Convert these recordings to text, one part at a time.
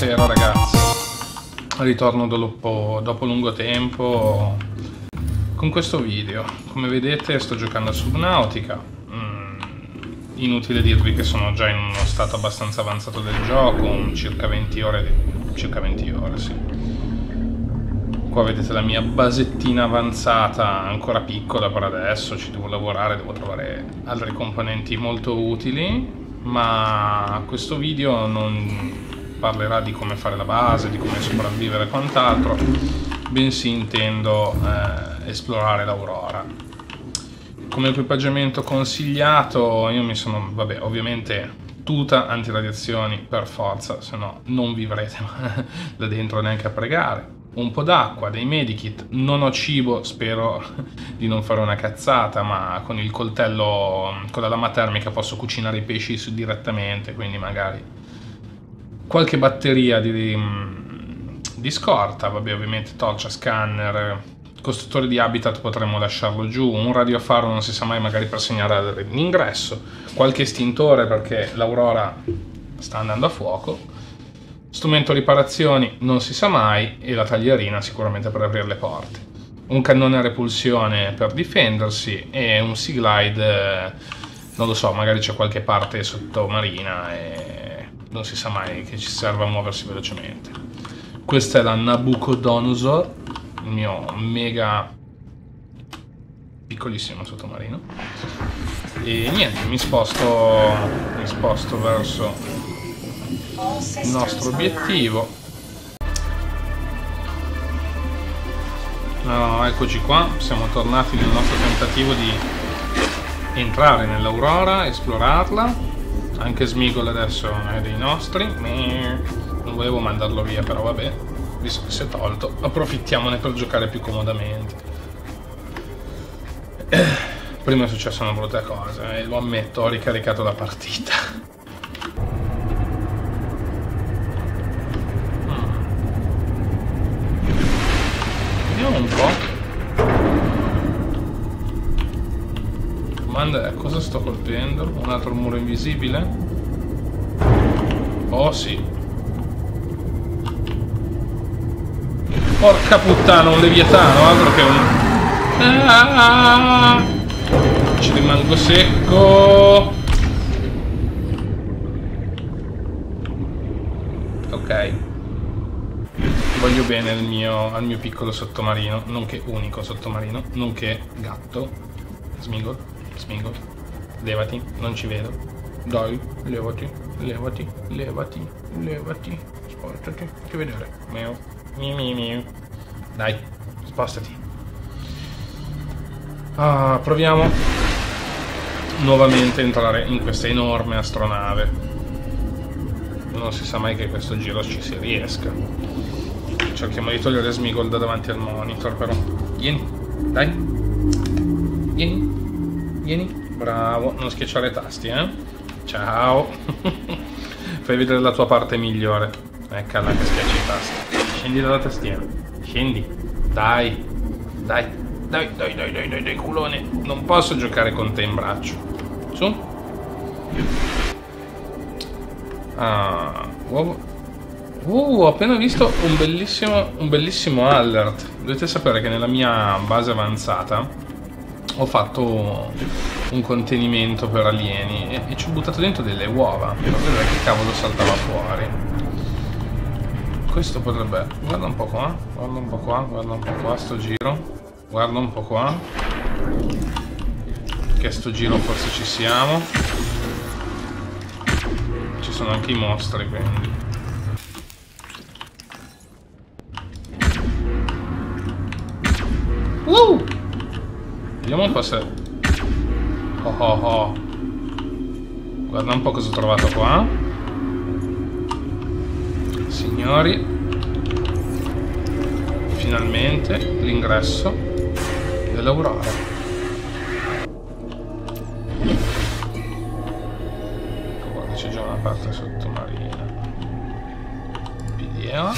Buonasera ragazzi, ritorno dopo, dopo lungo tempo con questo video. Come vedete sto giocando a Subnautica, mm, inutile dirvi che sono già in uno stato abbastanza avanzato del gioco, circa 20 ore, circa 20 ore sì. Qua vedete la mia basettina avanzata, ancora piccola per adesso, ci devo lavorare, devo trovare altri componenti molto utili, ma questo video non parlerà di come fare la base, di come sopravvivere e quant'altro, bensì intendo eh, esplorare l'Aurora. Come equipaggiamento consigliato io mi sono, vabbè, ovviamente tuta antiradiazioni per forza, se no non vivrete da dentro neanche a pregare. Un po' d'acqua, dei medikit, non ho cibo, spero di non fare una cazzata, ma con il coltello, con la lama termica posso cucinare i pesci direttamente, quindi magari qualche batteria di, di scorta, vabbè ovviamente torcia, scanner, costruttore di habitat potremmo lasciarlo giù, un radiofaro non si sa mai magari per segnalare l'ingresso, qualche estintore perché l'aurora sta andando a fuoco, strumento riparazioni non si sa mai e la taglierina sicuramente per aprire le porte. Un cannone a repulsione per difendersi e un Sea Glide, non lo so, magari c'è qualche parte sottomarina e non si sa mai che ci serva a muoversi velocemente. Questa è la Nabucodonosor, il mio mega piccolissimo sottomarino. E niente, mi sposto, mi sposto verso il nostro obiettivo. No, eccoci qua, siamo tornati nel nostro tentativo di entrare nell'Aurora, esplorarla anche Smigol adesso è dei nostri. Non volevo mandarlo via, però vabbè. Visto che si è tolto, approfittiamone per giocare più comodamente. Prima è successa una brutta cosa e lo ammetto, ho ricaricato la partita. Domanda è cosa sto colpendo? Un altro muro invisibile? Oh sì. Porca puttana, un leviatano, altro che un... Ah! Ci rimango secco. Ok. Voglio bene al mio, al mio piccolo sottomarino, nonché unico sottomarino, nonché gatto. Smigol. Smingo. Levati, non ci vedo. Dai, levati, levati, levati, levati. Spostati, ti vedere. Miau, miu, miu, miu. Dai, spostati. Ah, proviamo nuovamente a entrare in questa enorme astronave. Non si sa mai che questo giro ci si riesca. Cerchiamo di togliere Smigol da davanti al monitor, però. Vieni, dai. Vieni. Vieni. Bravo. Non schiacciare i tasti, eh. Ciao. Fai vedere la tua parte migliore. Eccola che schiaccia i tasti. Scendi dalla tastiera. Scendi. Dai. Dai. Dai, dai, dai, dai, dai, dai, culone. Non posso giocare con te in braccio. Su. Ah, uovo. Uh, ho appena visto un bellissimo, un bellissimo alert. Dovete sapere che nella mia base avanzata ho fatto un contenimento per alieni e, e ci ho buttato dentro delle uova per vedere che cavolo saltava fuori. Questo potrebbe... Guarda un po' qua, guarda un po' qua, guarda un po' qua, sto giro. Guarda un po' qua. Che sto giro forse ci siamo. Ci sono anche i mostri quindi. Woo! Vediamo un po' se... Oh oh oh. Guarda un po' cosa ho trovato qua. Signori. Finalmente l'ingresso dell'Aurora. Guarda, c'è già una parte sottomarina. PDA.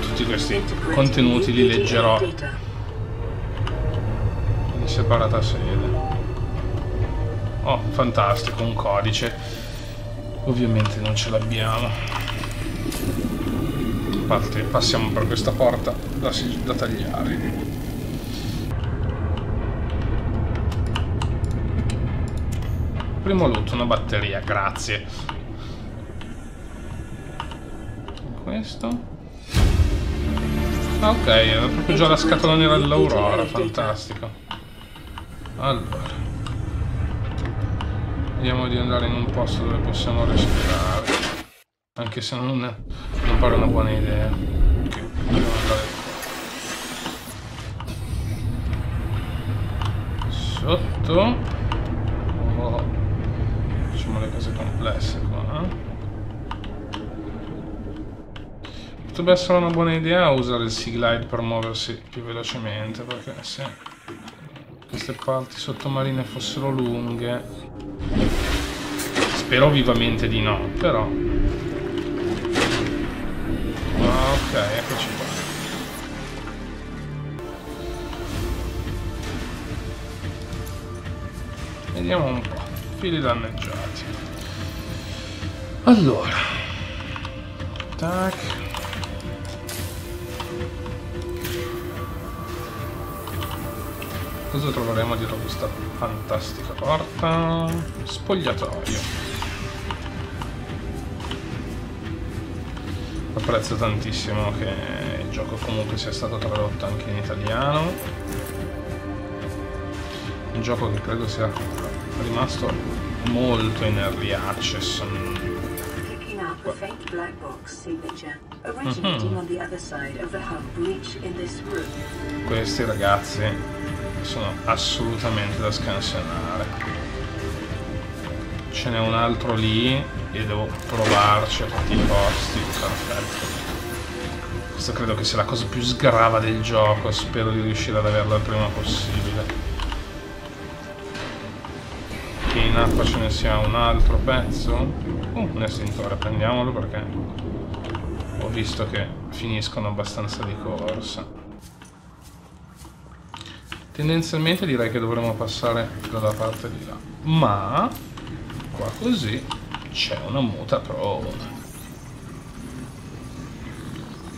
Tutti questi contenuti li leggerò separata sede. Oh, fantastico, un codice. Ovviamente non ce l'abbiamo. Passiamo per questa porta da, da tagliare. Primo loot, una batteria, grazie. Questo. Ah, ok, era proprio già la scatola nera dell'Aurora, fantastico. Allora. Vediamo di andare in un posto dove possiamo respirare. Anche se non, non pare una buona idea. Ok, dobbiamo andare Sotto facciamo le cose complesse qua. Potrebbe essere una buona idea usare il Sea Glide per muoversi più velocemente, perché se queste parti sottomarine fossero lunghe... Spero vivamente di no, però... Ah, ok, eccoci qua. Vediamo un po' fili danneggiati. Allora. Tac. Cosa troveremo dietro questa fantastica porta? Spogliatoio. Apprezzo tantissimo che il gioco comunque sia stato tradotto anche in italiano. Un gioco che credo sia rimasto molto in early access. Questi ragazzi sono assolutamente da scansionare. Ce n'è un altro lì e devo provarci a tutti i costi. Perfetto. Questo credo che sia la cosa più sgrava del gioco, spero di riuscire ad averla il prima possibile in acqua ce ne sia un altro pezzo uh, un estintore prendiamolo perché ho visto che finiscono abbastanza di corsa tendenzialmente direi che dovremmo passare dalla parte di là ma qua così c'è una muta prona.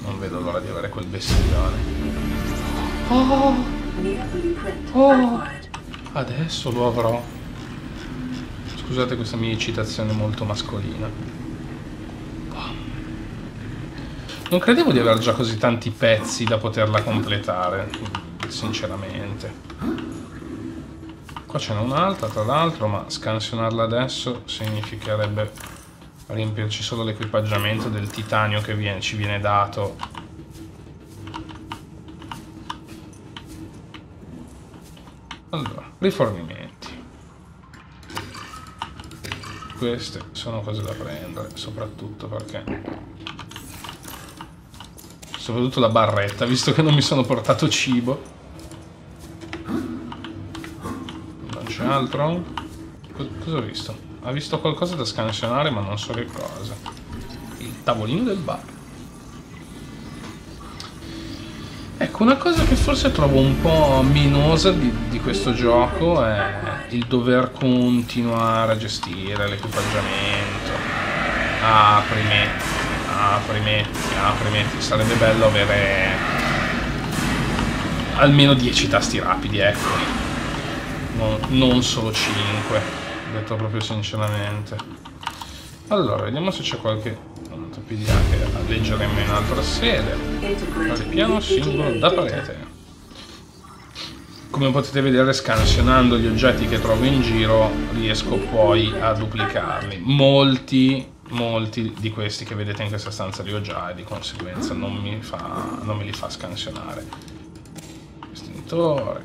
Non vedo l'ora di avere quel bestione oh, oh. adesso lo avrò. Scusate questa mia citazione molto mascolina. Non credevo di aver già così tanti pezzi da poterla completare, sinceramente. Qua ce n'è un'altra, tra l'altro, ma scansionarla adesso significherebbe riempirci solo l'equipaggiamento del titanio che viene, ci viene dato. Allora, rifornimento. queste sono cose da prendere, soprattutto perché... Soprattutto la barretta, visto che non mi sono portato cibo. Non c'è altro? Cosa ho visto? Ha visto qualcosa da scansionare ma non so che cosa. Il tavolino del bar. Ecco, una cosa che forse trovo un po' minosa di, di questo gioco è il dover continuare a gestire l'equipaggiamento. Apri, apri, metti, apri, metti. Sarebbe bello avere almeno 10 tasti rapidi, ecco. Non, non solo 5, detto proprio sinceramente. Allora, vediamo se c'è qualche PDA che leggeremo in altra sede. Piano singolo da parete. Come potete vedere scansionando gli oggetti che trovo in giro riesco poi a duplicarli. Molti, molti di questi che vedete in questa stanza li ho già e di conseguenza non mi, fa, non me li fa scansionare. Estintore,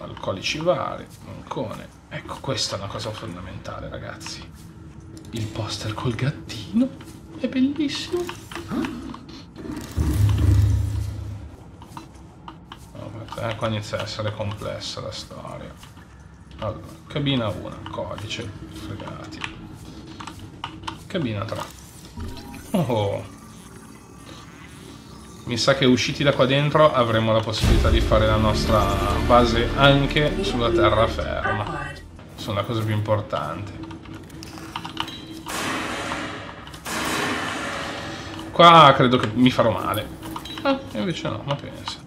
alcolici vari, mancone. Ecco, questa è una cosa fondamentale ragazzi. Il poster col gattino è bellissimo. Eh, qua inizia a essere complessa la storia. Allora, cabina 1, codice, fregati. Cabina 3. Oh. Mi sa che usciti da qua dentro avremo la possibilità di fare la nostra base anche sulla terraferma. Sono la cosa più importante. Qua credo che mi farò male. Ah, invece no, ma pensa.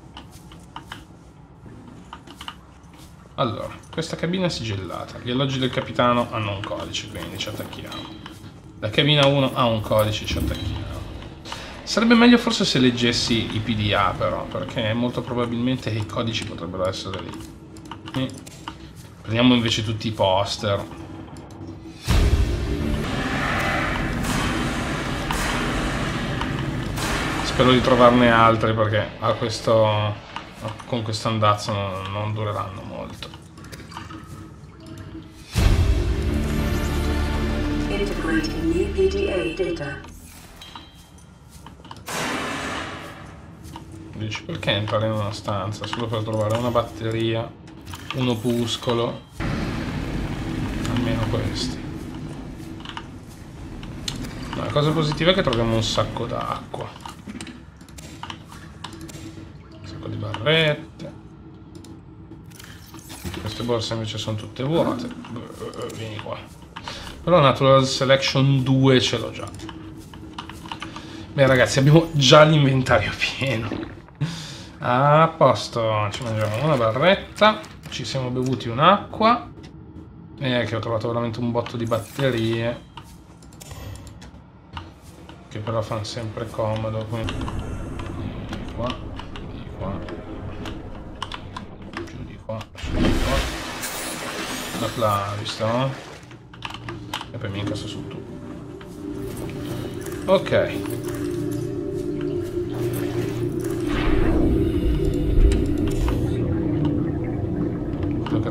Allora, questa cabina è sigillata. Gli alloggi del capitano hanno un codice, quindi ci attacchiamo. La cabina 1 ha un codice, ci attacchiamo. Sarebbe meglio forse se leggessi i PDA però, perché molto probabilmente i codici potrebbero essere lì. E prendiamo invece tutti i poster. Spero di trovarne altri perché a questo, con questo andazzo non, non dureranno molto. Integrating new PDA data. Dici perché entrare in una stanza solo per trovare una batteria, un opuscolo, almeno questi. la cosa positiva è che troviamo un sacco d'acqua. Un sacco di barrette. Queste borse invece sono tutte vuote. Vieni qua. Però Natural Selection 2 ce l'ho già. Beh ragazzi abbiamo già l'inventario pieno. A posto, ci mangiamo una barretta, ci siamo bevuti un'acqua e che ho trovato veramente un botto di batterie che però fanno sempre comodo quindi di qua, di qua giù di qua, su di qua la visto? E poi mi incasso su tu ok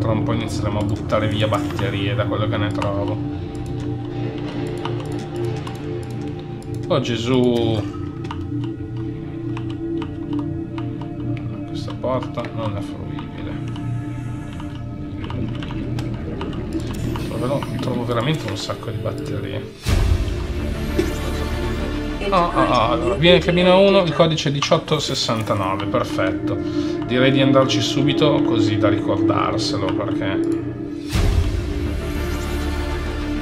tra un po' inizieremo a buttare via batterie da quello che ne trovo. Oh Gesù! Questa porta non è fruibile. Troverò, trovo veramente un sacco di batterie. Oh, oh, oh, viene cabina 1, il codice 1869, perfetto. Direi di andarci subito così da ricordarselo perché...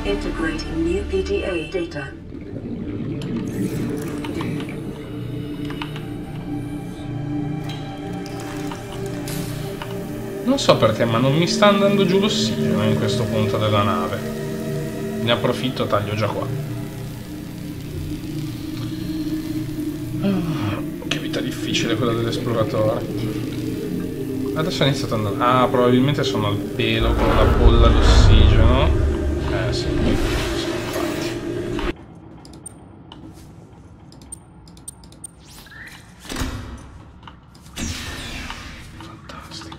Integrating new PDA data. Non so perché, ma non mi sta andando giù l'ossigeno in questo punto della nave. Ne approfitto, taglio già qua. che vita difficile quella dell'esploratore. Adesso è iniziato ad andare. Ah, probabilmente sono al pelo con la bolla d'ossigeno. Eh sì, sì, infatti. Fantastico.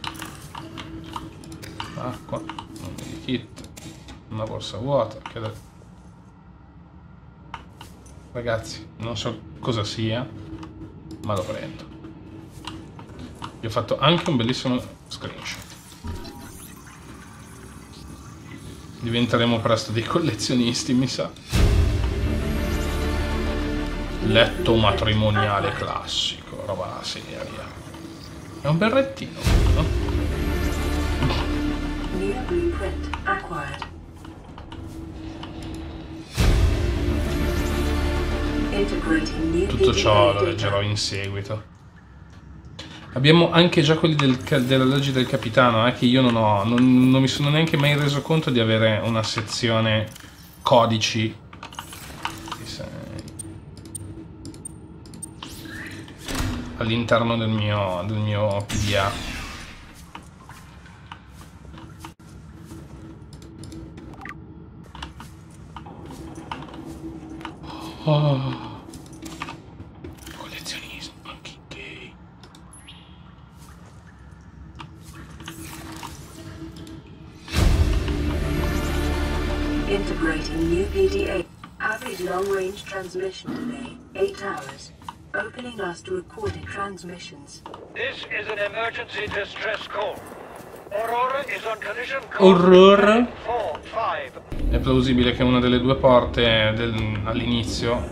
Acqua, un kit, una borsa vuota. Che Ragazzi, non so cosa sia, ma lo prendo. Vi ho fatto anche un bellissimo screenshot. Diventeremo presto dei collezionisti, mi sa. Letto matrimoniale classico, roba seria. È un berrettino, no? New blueprint acquired. Tutto ciò lo leggerò in seguito. Abbiamo anche già quelli del, della legge del capitano, eh, che io non ho, non, non mi sono neanche mai reso conto di avere una sezione codici. All'interno del mio, del mio PDA. Oh. Transmission delay, 8 hours. Opening last recorded transmissions. This is an emergency distress call. Aurora is on collision Aurora? 4, 5. È plausibile che una delle due porte all'inizio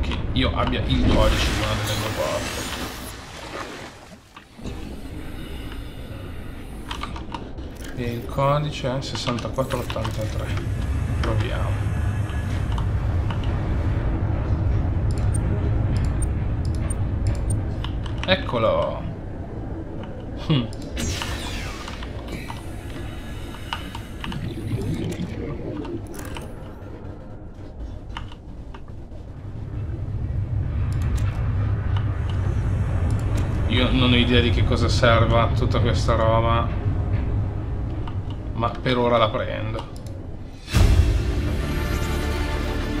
che io abbia il codice di una delle due porte. E il codice è 6483. Proviamo. Eccolo. Hm. Io non ho idea di che cosa serva tutta questa roba, ma per ora la prendo.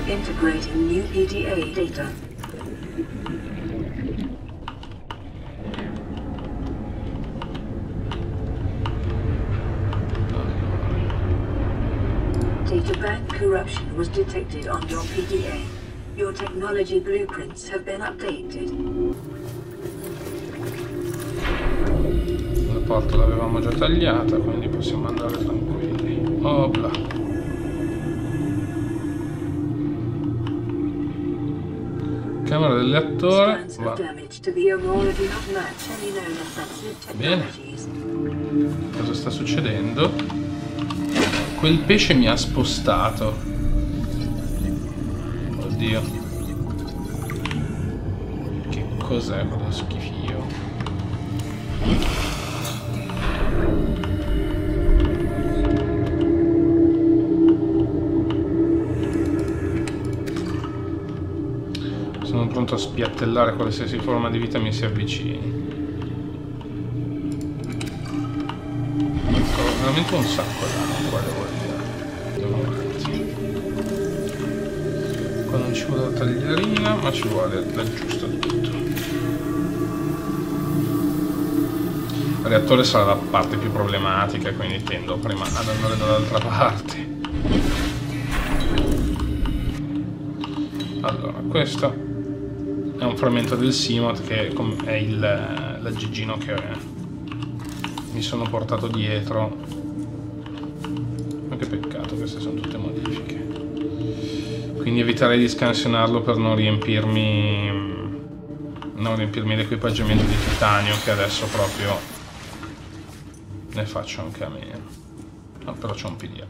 Integrating new EDA data. Bank corruption was detected on your PDA. Your technology blueprints have been updated. porta l'avevamo già tagliata, quindi possiamo andare tranquilli. Opla. Camera del lettore. Va. Bene. Cosa sta succedendo? Quel pesce mi ha spostato. Oddio. Che cos'è quello schifio? pronto a spiattellare qualsiasi forma di vita mi si avvicini. Veramente un sacco da ci vuole la taglierina, ma ci vuole l'aggiusto di tutto. Il reattore sarà la parte più problematica, quindi tendo prima ad andare dall'altra parte. Allora, questo è un frammento del Simot che è il, l'aggeggino che mi sono portato dietro quindi eviterei di scansionarlo per non riempirmi non riempirmi l'equipaggiamento di titanio che adesso proprio ne faccio anche a meno no, però c'è un PDA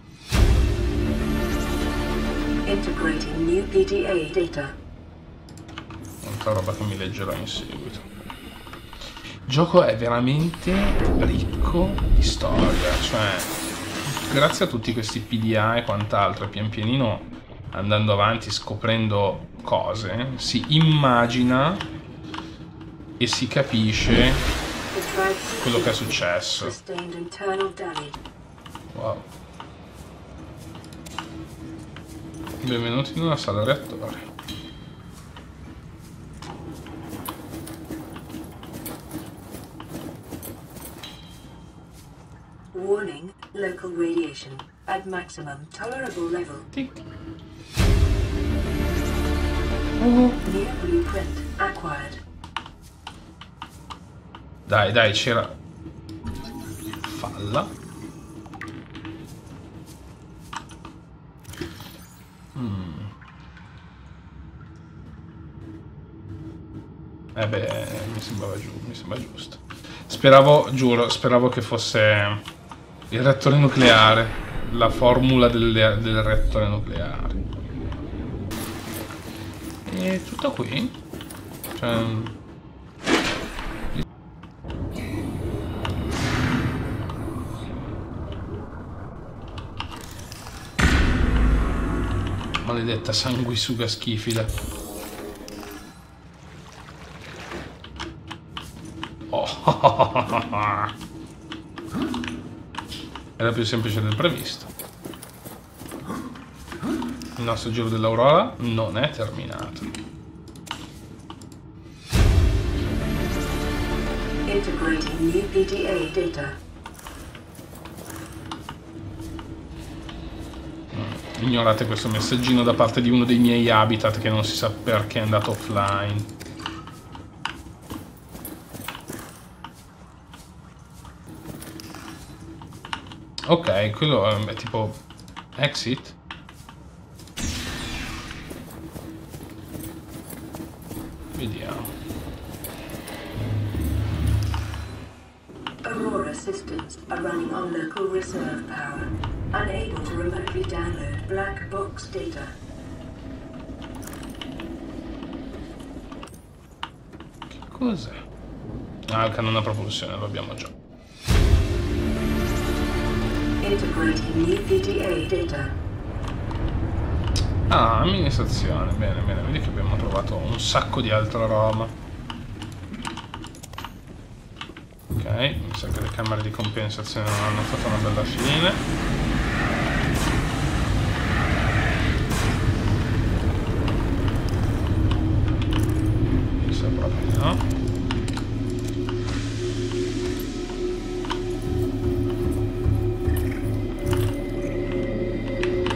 Integrating new PDA data. Un'altra roba che mi leggerò in seguito. Il gioco è veramente ricco di storia, cioè grazie a tutti questi PDA e quant'altro, pian pianino andando avanti scoprendo cose, si immagina e si capisce quello che è successo. Wow. Benvenuti in una sala reattore. Warning, local radiation at maximum tolerable level. Sì. Uh. New blueprint acquired. Dai, dai, c'era... Falla. Mm. Eh beh, mi sembrava, giu mi sembra giusto. Speravo, giuro, speravo che fosse il reattore nucleare. La formula del, del reattore nucleare. E tutto qui? Cioè... Maledetta sanguisuga schifida. Oh. Era più semplice del previsto. Il nostro giro dell'Aurora non è terminato. Integrating new PDA data. Ignorate questo messaggino da parte di uno dei miei habitat che non si sa perché è andato offline. Ok, quello è tipo exit. Vediamo. Aurora systems are running on local reserve power, unable to remotely download black box data. Che cos'è? Ah, il cannone a propulsione lo abbiamo già. Ah, amministrazione, bene, bene, vedi che abbiamo trovato un sacco di altra roba. Ok, mi sa che le camere di compensazione non hanno fatto una bella fine.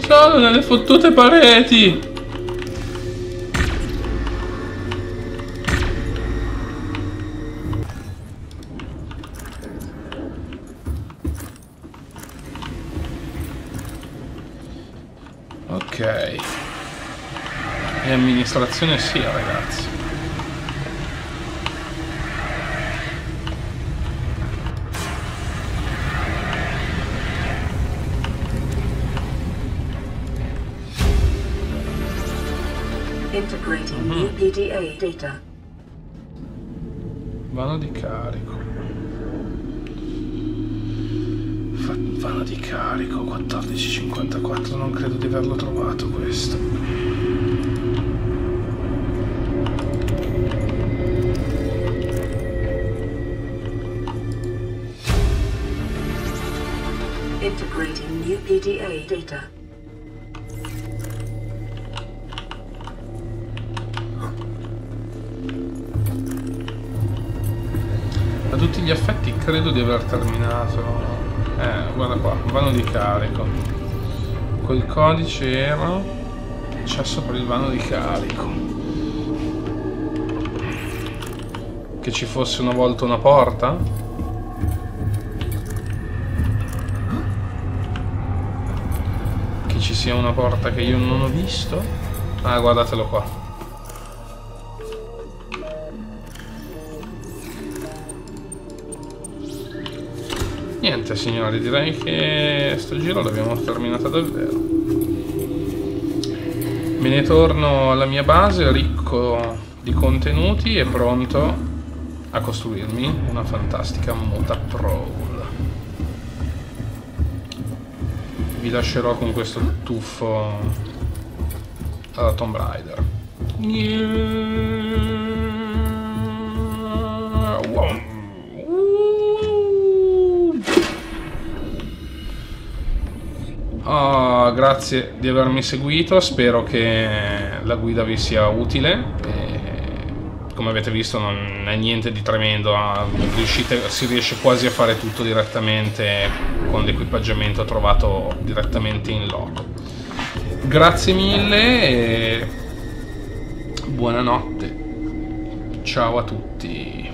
Sono nelle fottute pareti! Ok. E amministrazione sì, ragazzi. Integrating new PDA data. Vano di carico. Vano di carico 1454, non credo di averlo trovato questo. Integrating new PDA data. Credo di aver terminato. Eh, guarda qua, vano di carico. Quel codice era accesso per il vano di carico. Che ci fosse una volta una porta? Che ci sia una porta che io non ho visto? Ah, guardatelo qua. Niente signori, direi che sto giro l'abbiamo terminata davvero. Me ne torno alla mia base ricco di contenuti e pronto a costruirmi una fantastica Mota Pro. Vi lascerò con questo tuffo alla Tomb Raider. Yeah. Grazie di avermi seguito, spero che la guida vi sia utile. E, come avete visto non è niente di tremendo, riuscite, si riesce quasi a fare tutto direttamente con l'equipaggiamento trovato direttamente in loco. Grazie mille e buonanotte. Ciao a tutti.